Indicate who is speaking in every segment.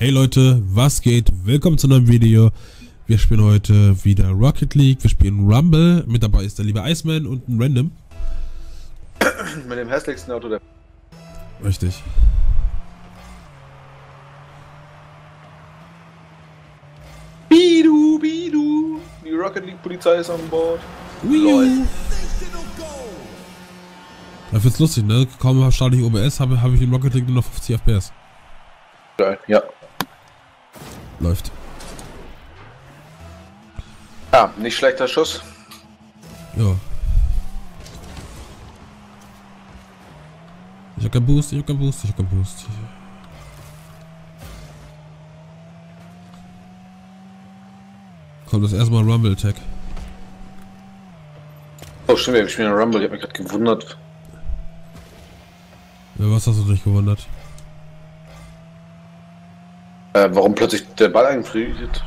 Speaker 1: Hey Leute, was geht? Willkommen zu einem neuen Video. Wir spielen heute wieder Rocket League, wir spielen Rumble. Mit dabei ist der liebe Iceman und ein Random.
Speaker 2: Mit dem hässlichsten Auto der.
Speaker 1: Richtig.
Speaker 2: Bidu, Bidu! Die Rocket League Polizei ist an Bord.
Speaker 1: Lol. Da wird's lustig, ne? Kaum starte ich OBS, habe hab ich in Rocket League nur noch 50 FPS.
Speaker 2: Geil, ja.
Speaker 1: Läuft.
Speaker 2: Ja, nicht schlechter Schuss.
Speaker 1: Ja. Ich hab keinen Boost, ich hab keinen Boost, ich hab keinen Boost. Kommt das erstmal Rumble Attack.
Speaker 2: Oh, stimmt, wir spielen Rumble. Ich hab mich gerade gewundert.
Speaker 1: Ja, was hast du dich gewundert?
Speaker 2: Äh, warum plötzlich der Ball einfriert?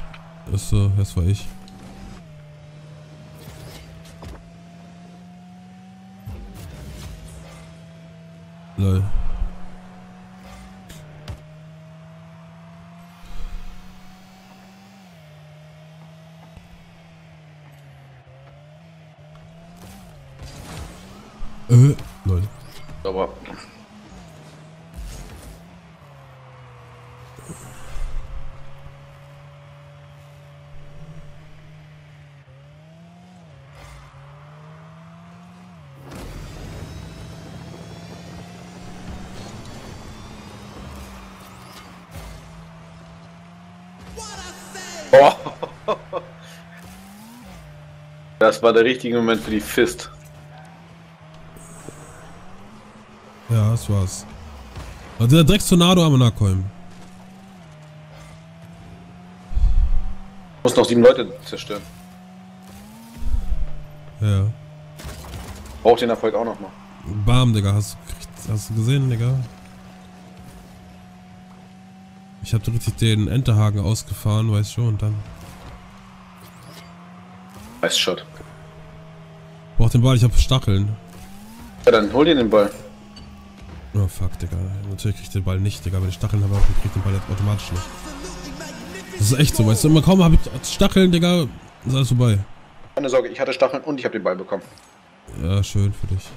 Speaker 1: Das, äh, das war ich. Lol. Äh, lol.
Speaker 2: Aber. Das war der richtige Moment für die Fist.
Speaker 1: Ja, das war's. Also der Dreckstornado am Nachkommen.
Speaker 2: Muss noch sieben Leute zerstören.
Speaker 1: Ja.
Speaker 2: Braucht den Erfolg auch noch mal.
Speaker 1: Bam, Digga. Hast, du- hast du gesehen, Digga? Ich hab richtig den Enterhaken ausgefahren, weißt schon, und dann.
Speaker 2: Nice Shot.
Speaker 1: Brauch den Ball, ich hab Stacheln.
Speaker 2: Ja, dann hol dir den Ball.
Speaker 1: Oh fuck, Digga. Natürlich krieg ich den Ball nicht, Digga. Wenn ich Stacheln habe, krieg ich den Ball jetzt automatisch nicht. Das ist echt so, weißt du, immer kaum habe ich Stacheln, Digga, ist alles vorbei.
Speaker 2: Keine Sorge, ich hatte Stacheln und ich habe den Ball bekommen.
Speaker 1: Ja, schön für dich.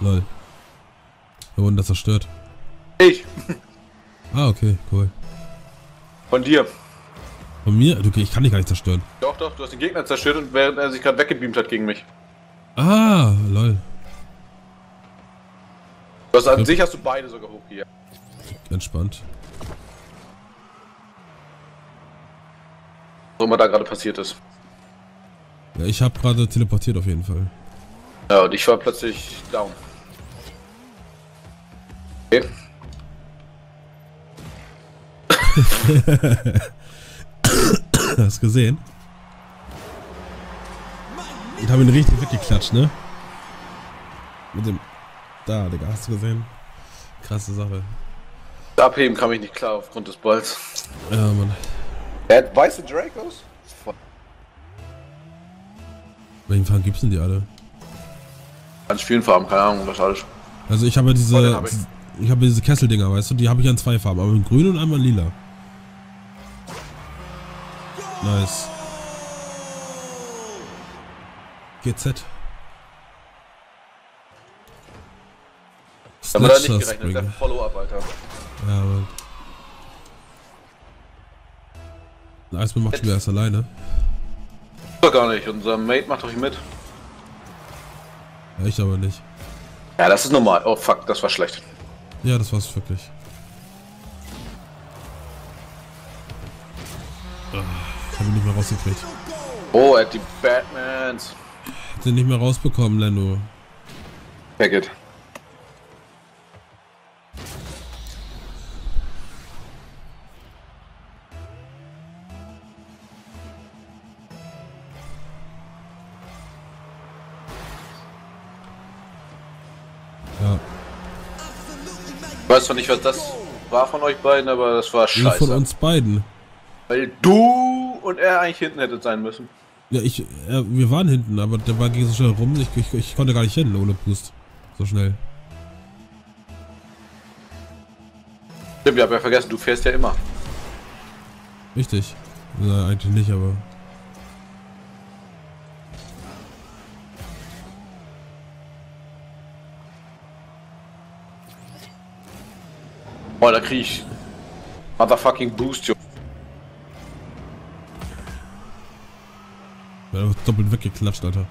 Speaker 1: Lol. Wir wurden das zerstört.
Speaker 2: Ich!
Speaker 1: Ah, okay, cool.
Speaker 2: Von dir.
Speaker 1: Von mir? Du, ich kann dich gar nicht zerstören.
Speaker 2: Doch, doch, du hast den Gegner zerstört und während er sich gerade weggebeamt hat gegen mich.
Speaker 1: Ah, lol.
Speaker 2: Du hast, an
Speaker 1: Ja.
Speaker 2: sich hast du beide sogar hochgejagt.
Speaker 1: Entspannt.
Speaker 2: Was immer da gerade passiert ist.
Speaker 1: Ja, ich habe gerade teleportiert auf jeden Fall.
Speaker 2: Ja, und ich war plötzlich down. Okay.
Speaker 1: Hast du gesehen? Und haben ihn richtig weggeklatscht, ne? Mit dem. Da, Digga, hast du gesehen? Krasse Sache.
Speaker 2: Abheben kam ich nicht klar aufgrund des Balls.
Speaker 1: Ja, Mann.
Speaker 2: Er hat weiße Dracos?
Speaker 1: Welchen Farben gibt's denn die alle?
Speaker 2: Ganz vielen Farben, keine Ahnung, was alles.
Speaker 1: Also ich habe diese.
Speaker 2: hab ich.
Speaker 1: Ich habe diese Kesseldinger, weißt du? Die habe ich an zwei Farben. Einmal in grün und einmal in lila. Nice. GZ.
Speaker 2: Haben wir da nicht gerechnet, der. Follow-up, Alter.
Speaker 1: Ja, Mann. Der Eismann macht schon wieder erst alleine.
Speaker 2: Doch gar nicht, unser Mate macht doch nicht mit.
Speaker 1: Ja, ich aber nicht.
Speaker 2: Ja, das ist normal. Oh fuck, das war schlecht.
Speaker 1: Ja, das war's wirklich. Mehr rausgekriegt.
Speaker 2: Oh, er hat die Batmans.
Speaker 1: Hab den nicht mehr rausbekommen, Lando.
Speaker 2: Packet.
Speaker 1: Ja.
Speaker 2: Ich weiß zwar nicht, was das war von euch beiden, aber das war
Speaker 1: Nur von
Speaker 2: scheiße.
Speaker 1: uns beiden.
Speaker 2: Weil du und er eigentlich hinten hättet sein müssen.
Speaker 1: Ja, ich, ja, wir waren hinten, aber der Ball ging so schnell rum, ich, ich, ich konnte gar nicht hin ohne Boost. So schnell.
Speaker 2: Stimmt, ich hab ja vergessen, du fährst ja immer.
Speaker 1: Richtig. Na, eigentlich nicht, aber.
Speaker 2: Boah, da krieg ich Motherfucking Boost, jo.
Speaker 1: Doppelt weggeklatscht, Alter.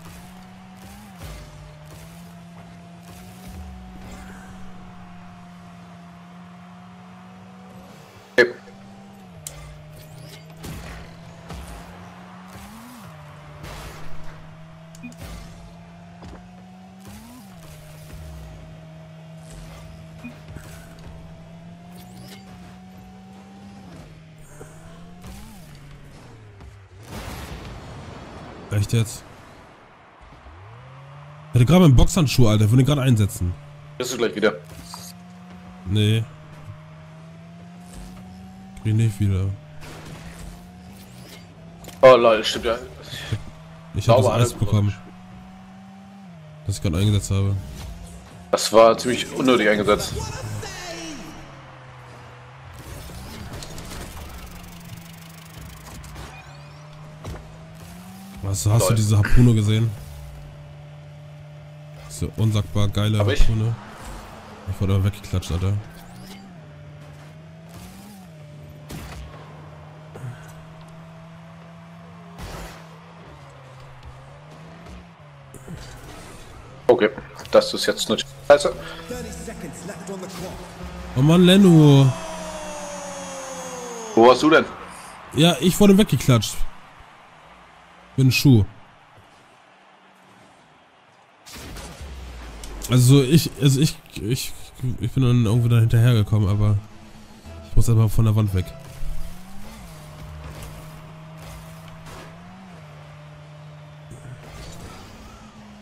Speaker 1: Echt jetzt? Ich hatte gerade meinen Boxhandschuh, Alter. Ich würde ihn gerade einsetzen.
Speaker 2: Bist du gleich wieder.
Speaker 1: Nee. Krieg ich nicht wieder.
Speaker 2: Oh lol, stimmt ja.
Speaker 1: Ich habe das Eis
Speaker 2: alles
Speaker 1: bekommen, das ich gerade eingesetzt habe.
Speaker 2: Das war ziemlich unnötig eingesetzt.
Speaker 1: Was, hast du
Speaker 2: Lol.
Speaker 1: diese Harpune gesehen? Diese unsagbar geile
Speaker 2: Hab ich?
Speaker 1: Harpune. Ich wurde aber weggeklatscht, Alter.
Speaker 2: Okay, das ist jetzt nicht scheiße.
Speaker 3: 30 seconds left on the clock.
Speaker 1: Oh Mann, Lenno.
Speaker 2: Wo warst du denn?
Speaker 1: Ja, ich wurde weggeklatscht. Bin Schuh. Also ich, also ich, ich, ich bin dann irgendwo da hinterhergekommen, aber ich muss einfach von der Wand weg.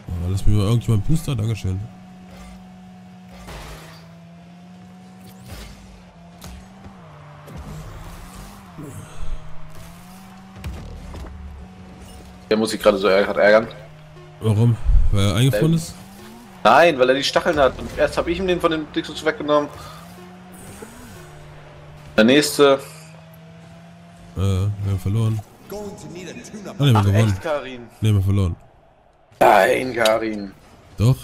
Speaker 1: Oh, lass mir mal irgendjemand Booster, Dankeschön.
Speaker 2: Der muss sich gerade so ärgern.
Speaker 1: Warum? Weil er eingefroren ist?
Speaker 2: Nein, weil er die Stacheln hat. Und erst habe ich ihm den von dem Dixus weggenommen. Der nächste.
Speaker 1: Äh, wir haben verloren. Ah, ne, wir haben
Speaker 2: Ach,
Speaker 1: gewonnen.
Speaker 2: echt, Karin?
Speaker 1: Ne, wir haben verloren.
Speaker 2: Nein, Karin.
Speaker 1: Doch,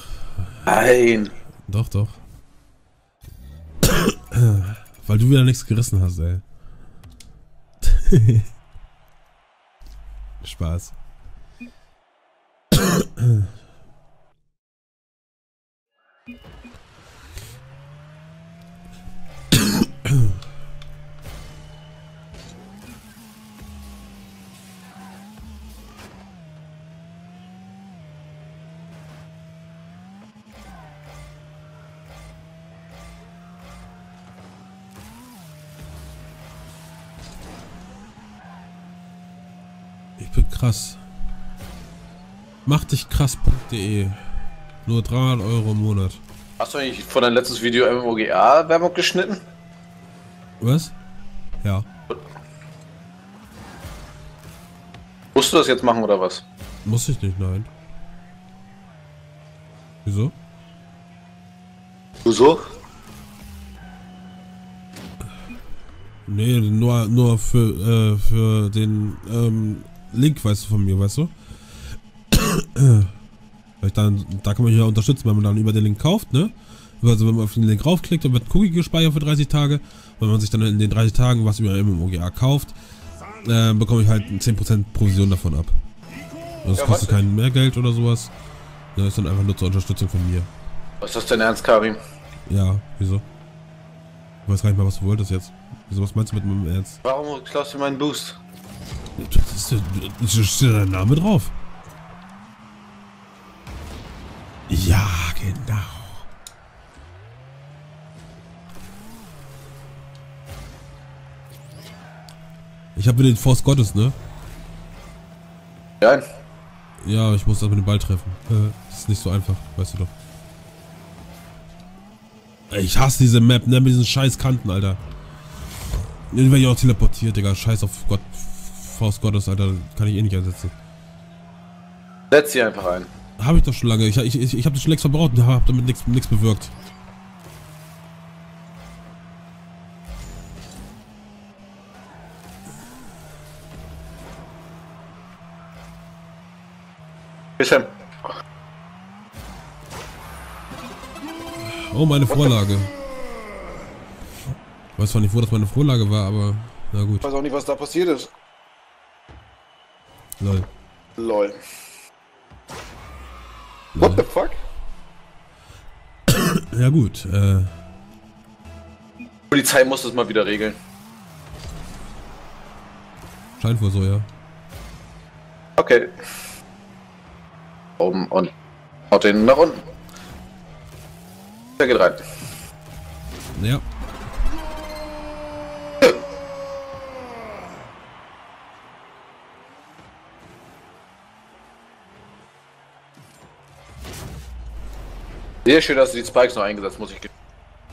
Speaker 2: Nein.
Speaker 1: doch, doch. Weil du wieder nichts gerissen hast, ey. Spaß. Ich bin krass. Mach dich krass.de. Nur 300 Euro im Monat.
Speaker 2: Hast du eigentlich vor dein letztes Video MMOGA-Werbung geschnitten?
Speaker 1: Was? Ja.
Speaker 2: Musst du das jetzt machen oder was?
Speaker 1: Muss ich nicht, nein. Wieso?
Speaker 2: Du so?
Speaker 1: Nee, nur, nur für, äh, für den ähm, Link, weißt du, von mir, weißt du? Weil ich dann, da kann man ja unterstützen, wenn man dann über den Link kauft, ne? Also wenn man auf den Link raufklickt, dann wird ein Cookie gespeichert für 30 Tage. Wenn man sich dann in den 30 Tagen was über MMOGA kauft, äh, bekomme ich halt 10% Provision davon ab. Also es
Speaker 2: Ja,
Speaker 1: kostet kein mehr Geld oder sowas. Das ist dann einfach nur zur Unterstützung von mir.
Speaker 2: Was ist das denn ernst, Karin?
Speaker 1: Ja, wieso? Ich weiß gar nicht mal, was du wolltest jetzt. Wieso, was meinst du mit meinem Ernst?
Speaker 2: Warum klaust du meinen Boost?
Speaker 1: Das das steht dein Name drauf. Ja, genau. Ich habe wieder den Force Gottes, ne?
Speaker 2: Nein.
Speaker 1: Ja, ich muss das mit dem Ball treffen. Äh, Das ist nicht so einfach, weißt du doch. Ich hasse diese Map, ne? Mit diesen scheiß Kanten, Alter. Den werde ich auch teleportiert, Digga. Scheiß auf Gott. Faust Gottes, Alter. Kann ich eh nicht einsetzen.
Speaker 2: Setz sie einfach ein.
Speaker 1: Habe ich doch schon lange. Ich, ich, ich, ich habe das schon längst verbraucht und habe damit nichts bewirkt.
Speaker 2: Bisschen.
Speaker 1: Oh, meine Vorlage. Ich weiß zwar nicht, wo das meine Vorlage war, aber na gut.
Speaker 2: Ich weiß auch nicht, was da passiert ist.
Speaker 1: Lol.
Speaker 2: Lol. What the fuck?
Speaker 1: Ja gut, äh,
Speaker 2: Polizei muss das mal wieder regeln.
Speaker 1: scheint wohl so, ja.
Speaker 2: Okay. Oben und haut den nach unten. Der geht rein.
Speaker 1: Ja.
Speaker 2: Sehr schön, dass du die Spikes noch eingesetzt muss ich geben.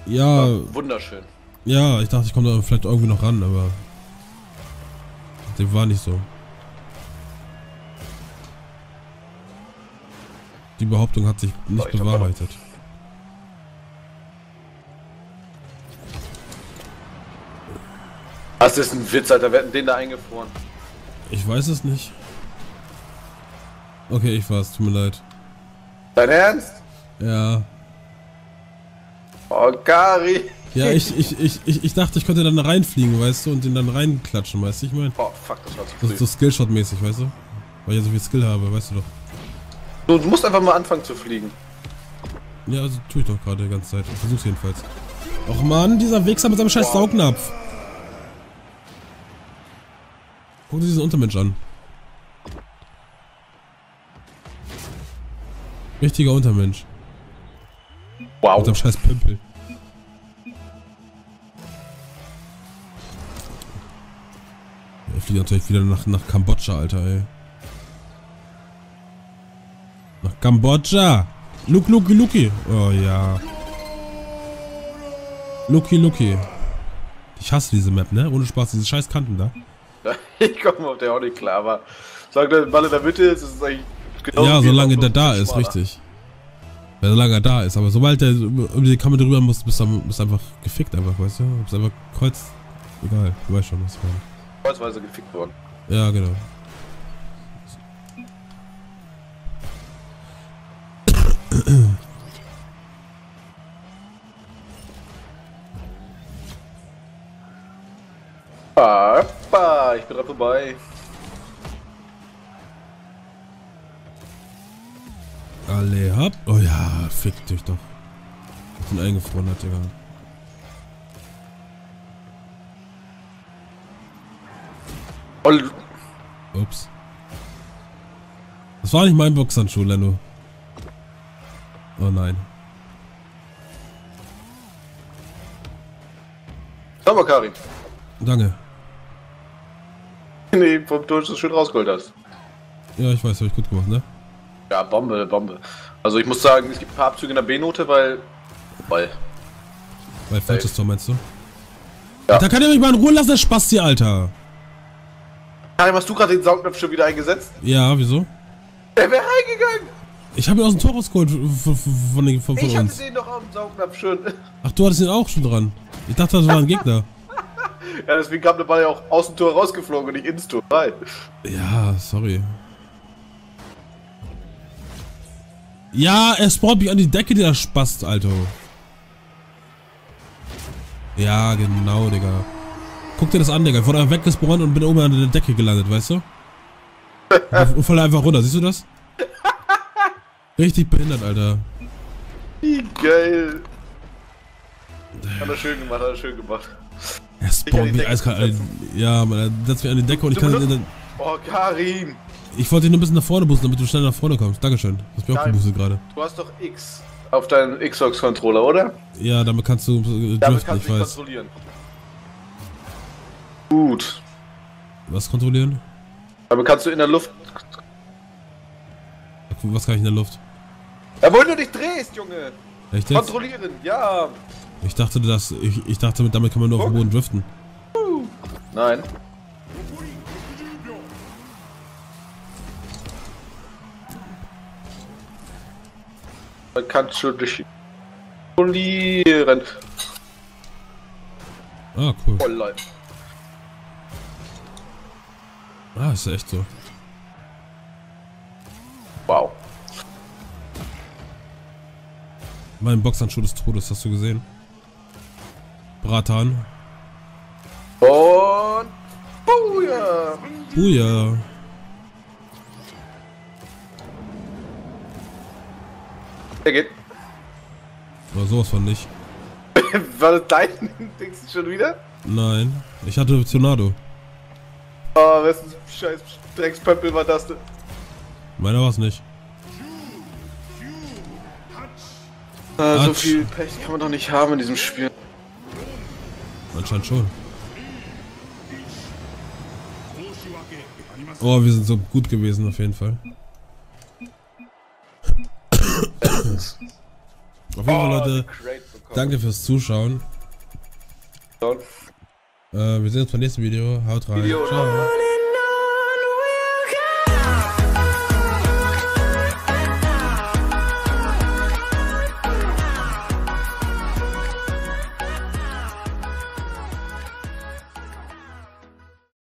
Speaker 1: Ja,
Speaker 2: Wunderschön.
Speaker 1: ja, ich dachte, ich komme da vielleicht irgendwie noch ran, aber dem war nicht so. Die Behauptung hat sich nicht
Speaker 2: ich hab
Speaker 1: bewahrheitet.
Speaker 2: Das ist ein Witz, Alter. Wir hätten den da eingefroren.
Speaker 1: Ich weiß es nicht. Okay, ich war's, tut mir leid.
Speaker 2: Dein Ernst?
Speaker 1: Ja.
Speaker 2: Oh, Gary.
Speaker 1: Ja, ich, ich, ich, ich, ich dachte, ich könnte dann da reinfliegen, weißt du, und den dann reinklatschen, weißt du, ich meine.
Speaker 2: Oh, fuck, das war zu
Speaker 1: Das
Speaker 2: früh.
Speaker 1: ist so Skillshot-mäßig, weißt du? Weil ich ja so viel Skill habe, weißt du doch.
Speaker 2: Du musst einfach mal anfangen zu fliegen.
Speaker 1: Ja, also tue ich doch gerade die ganze Zeit. Ich versuch's jedenfalls. Och man, dieser Wichser mit seinem scheiß Saugnapf. Guck dir diesen Untermensch an. Richtiger Untermensch.
Speaker 2: Wow.
Speaker 1: Mit seinem scheiß Pimpel. Er fliegt natürlich wieder nach, nach Kambodscha, Alter, ey. Nach Kambodscha! Look, Luki, Luki! Oh ja. Luki, Luki. Ich hasse diese Map, ne? Ohne Spaß, diese scheiß Kanten da.
Speaker 2: Ich komme auf der auch nicht klar, aber sag der Ball in der Mitte ist, ist es eigentlich genau
Speaker 1: ja, solange der da ist, richtig. Solange er da ist, aber sobald über über die Kamera drüber muss, bist du bist du einfach gefickt einfach, weißt du? Bist einfach kreuz. Egal, du weißt schon, was ich meine.
Speaker 2: Kreuzweise gefickt worden.
Speaker 1: Ja, genau.
Speaker 2: Papa, ich bin da vorbei.
Speaker 1: Alle hopp. Oh ja, fick dich doch. Ich bin eingefroren, hat Digga. Ups. Das war nicht mein Boxhandschuh, Leno. Oh nein.
Speaker 2: Mal, Karin.
Speaker 1: Danke.
Speaker 2: Nee, vom Tor ist schön rausgeholt hast.
Speaker 1: Ja, ich weiß, habe ich gut gemacht, ne?
Speaker 2: Ja, Bombe, Bombe. Also ich muss sagen, es gibt ein paar Abzüge in der B-Note, weil... Weil...
Speaker 1: Weil falsches Tor meinst du?
Speaker 2: Ja.
Speaker 1: Da kann er mich mal in Ruhe lassen, der Spasti, Alter.
Speaker 2: Karin, hast du gerade den Saugnapf schon wieder eingesetzt?
Speaker 1: Ja, wieso?
Speaker 2: Der wäre reingegangen!
Speaker 1: Ich habe ihn aus dem Tor rausgeholt von, von, von,
Speaker 2: Ich hatte den doch am Saugnapf schon.
Speaker 1: Ach, du hattest ihn auch schon dran. Ich dachte, das war ein Gegner.
Speaker 2: Ja, deswegen kam der Ball ja auch aus dem Tor rausgeflogen und nicht ins Tor rein.
Speaker 1: Ja, sorry. Ja, er spawnt mich an die Decke, der Spast, Alter. Ja, genau, Digga. Guck dir das an, Digga. Ich wurde einfach weggespawnt und bin oben an der Decke gelandet, weißt du? Und, falle einfach runter, siehst du das? Richtig behindert, Alter.
Speaker 2: Wie geil. Hat er schön gemacht, hat er schön gemacht.
Speaker 1: Er spawnt mich eiskalt. Ja, man, er setzt mich an die Decke und ich kann.
Speaker 2: Oh, Karin.
Speaker 1: Ich wollte dich nur ein bisschen nach vorne boosten, damit du schnell nach vorne kommst. Dankeschön. Du hast mich auch geboostet gerade.
Speaker 2: Du hast doch X auf deinen Xbox-Controller, oder?
Speaker 1: Ja, damit kannst du äh,
Speaker 2: Damit
Speaker 1: driften,
Speaker 2: kannst
Speaker 1: ich weiß.
Speaker 2: kontrollieren. Gut.
Speaker 1: Was kontrollieren?
Speaker 2: Damit kannst du in der Luft...
Speaker 1: Was kann ich in der Luft?
Speaker 2: Ja, wo du dich drehst, Junge!
Speaker 1: Echt jetzt?
Speaker 2: Kontrollieren, ja!
Speaker 1: Ich dachte, dass ich, ich dachte, damit kann man nur auf dem Boden driften.
Speaker 2: Nein. Man kannst du dich kontrollieren.
Speaker 1: Ah, cool.
Speaker 2: Oh, Leute.
Speaker 1: Ah, ist echt so.
Speaker 2: Wow.
Speaker 1: Mein Boxhandschuh des Todes, hast du gesehen? Bratan.
Speaker 2: Und. Booyah!
Speaker 1: Buja.
Speaker 2: Der geht.
Speaker 1: Oder sowas von nicht.
Speaker 2: War das dein Dings schon wieder?
Speaker 1: Nein. Ich hatte Tornado.
Speaker 2: Oh, wessen scheiß Dreckspöppel war das denn?
Speaker 1: Meiner war's nicht.
Speaker 2: Ah, so viel Pech kann man doch nicht haben in diesem Spiel.
Speaker 1: Anscheinend schon. Oh, wir sind so gut gewesen auf jeden Fall. Auf jeden Fall, Leute,
Speaker 2: Crate bekommen.
Speaker 1: danke fürs Zuschauen. Äh, wir sehen uns beim nächsten Video. Haut rein. Ciao.